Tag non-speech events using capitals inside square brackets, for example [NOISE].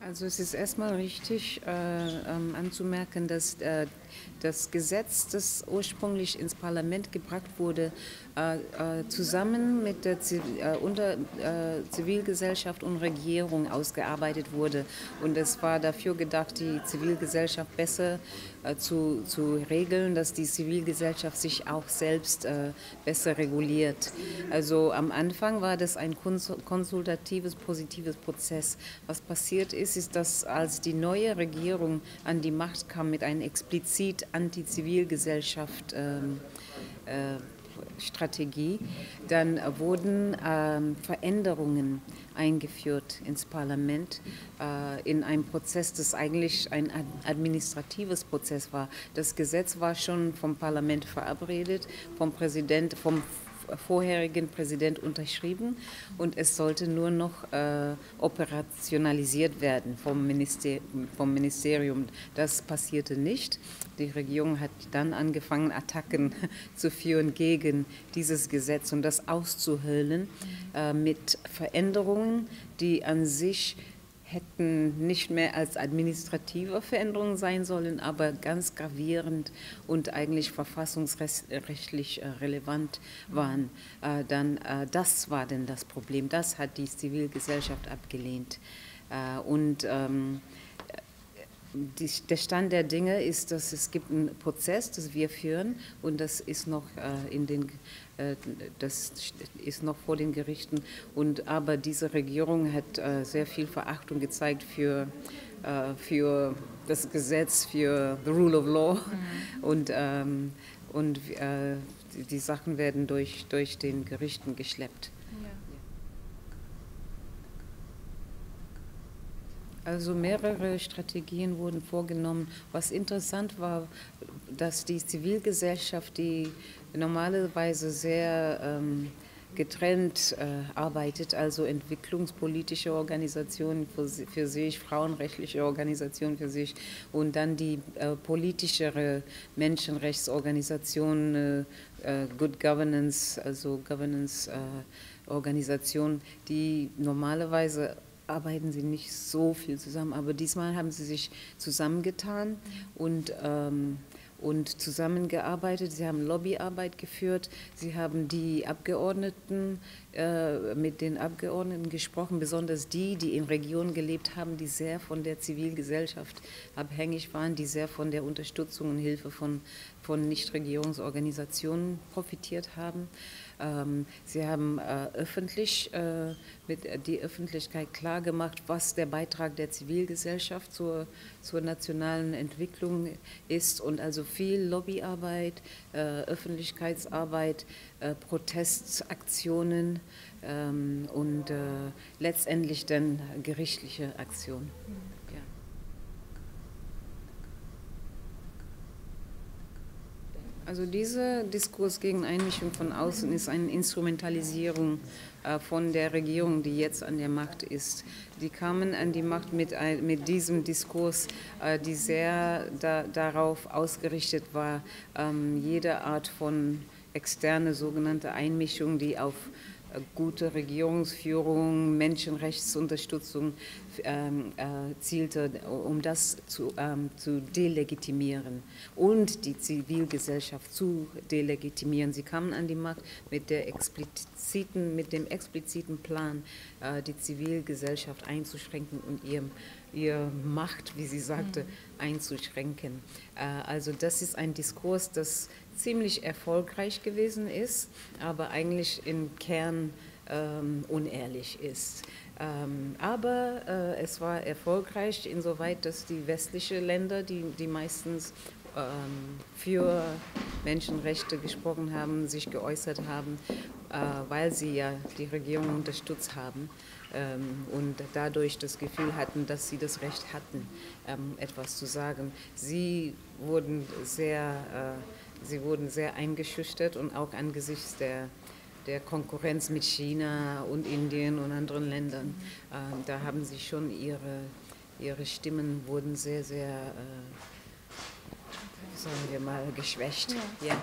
Also es ist erstmal richtig äh, ähm, anzumerken, dass äh, das Gesetz, das ursprünglich ins Parlament gebracht wurde, zusammen mit der äh, unter, äh, Zivilgesellschaft und Regierung ausgearbeitet wurde. Und es war dafür gedacht, die Zivilgesellschaft besser zu, zu regeln, dass die Zivilgesellschaft sich auch selbst besser reguliert. Also am Anfang war das ein konsultatives, positives Prozess. Was passiert ist, ist, dass als die neue Regierung an die Macht kam mit einer explizit anti-Zivilgesellschaft ähm, äh, Strategie, dann wurden ähm, Veränderungen eingeführt ins Parlament äh, in einem Prozess, das eigentlich ein administratives Prozess war. Das Gesetz war schon vom Parlament verabredet, vom Präsident, vom vorherigen Präsident unterschrieben und es sollte nur noch äh, operationalisiert werden vom Ministerium, vom Ministerium. Das passierte nicht. Die Regierung hat dann angefangen, Attacken [LAUGHS] zu führen gegen dieses Gesetz und das auszuhöhlen äh, mit Veränderungen, die an sich hätten nicht mehr als administrative Veränderungen sein sollen, aber ganz gravierend und eigentlich verfassungsrechtlich äh, relevant waren, äh, dann äh, das war denn das Problem. Das hat die Zivilgesellschaft abgelehnt. Und ähm, die, der Stand der Dinge ist, dass es gibt einen Prozess, den wir führen und das ist noch äh, in den äh, das ist noch vor den Gerichten und aber diese Regierung hat äh, sehr viel Verachtung gezeigt für äh, für das Gesetz, für the rule of law mhm. und ähm, und äh, die, Sachen werden durch durch den Gerichten geschleppt. Also mehrere Strategien wurden vorgenommen. Was interessant war, dass die Zivilgesellschaft, die normalerweise sehr ähm, getrennt äh, arbeitet, also entwicklungspolitische Organisationen für, für, sich, frauenrechtliche Organisationen für sich und dann die äh, politischere Menschenrechtsorganisation, äh, äh, Good Governance, also Governance äh, die normalerweise arbeiten sie nicht so viel zusammen, aber diesmal haben sie sich zusammengetan und, ähm, und zusammengearbeitet. Sie haben Lobbyarbeit geführt, sie haben die Abgeordneten äh, mit den Abgeordneten gesprochen, besonders die, die in Regionen gelebt haben, die sehr von der Zivilgesellschaft abhängig waren, die sehr von der Unterstützung und Hilfe von, von Nichtregierungsorganisationen profitiert haben. Ähm, sie haben äh, öffentlich äh, mit die Öffentlichkeit klargemacht, was der Beitrag der Zivilgesellschaft zur, zur nationalen Entwicklung ist und also viel Lobbyarbeit, Öffentlichkeitsarbeit, Protestaktionen ähm, und letztendlich dann gerichtliche Aktionen. Also dieser Diskurs gegen Einmischung von außen ist eine Instrumentalisierung äh, von der Regierung, die jetzt an der Macht ist. Die kamen an die Macht mit, mit diesem Diskurs, äh, die sehr da, darauf ausgerichtet war, ähm, jede Art von externe sogenannte Einmischung, die auf gute Regierungsführung, Menschenrechtsunterstützung ähm, äh, zielte, um das zu, ähm, zu delegitimieren und die Zivilgesellschaft zu delegitimieren. Sie kamen an die Macht mit, der expliziten, mit dem expliziten Plan, äh, die Zivilgesellschaft einzuschränken und ihrem ihre Macht, wie sie sagte, mhm. einzuschränken. Äh, also das ist ein Diskurs, das ziemlich erfolgreich gewesen ist, aber eigentlich im Kern ähm, unehrlich ist. Ähm, aber äh, es war erfolgreich insoweit, dass die westlichen Länder, die, die meistens ähm, für Menschenrechte gesprochen haben, sich geäußert haben, weil sie ja die Regierung unterstützt haben ähm, und dadurch das Gefühl hatten, dass sie das Recht hatten, ähm, etwas zu sagen. Sie wurden sehr, äh, sie wurden sehr eingeschüchtert und auch angesichts der der Konkurrenz mit China und Indien und anderen Ländern, äh, da haben sie schon ihre, ihre Stimmen wurden sehr, sehr, äh, sagen wir mal, geschwächt. Ja. ja.